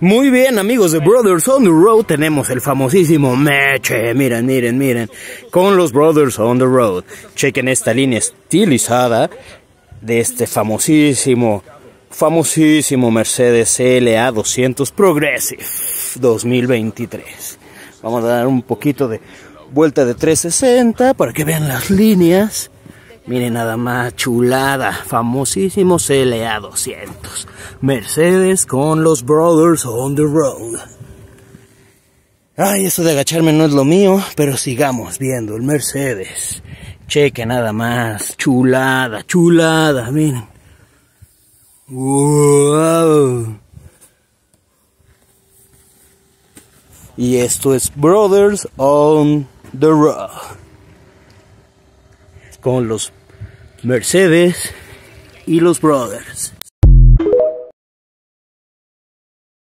Muy bien, amigos de Brothers on the Road, tenemos el famosísimo Meche. Miren, miren, miren. Con los Brothers on the Road. Chequen esta línea estilizada de este famosísimo, famosísimo Mercedes LA 200 Progressive 2023. Vamos a dar un poquito de vuelta de 360 para que vean las líneas. Miren nada más, chulada, famosísimo CLA 200. Mercedes con los Brothers on the Road. Ay, eso de agacharme no es lo mío, pero sigamos viendo el Mercedes. Cheque nada más, chulada, chulada, miren. Wow. Y esto es Brothers on the Road con los Mercedes y los Brothers.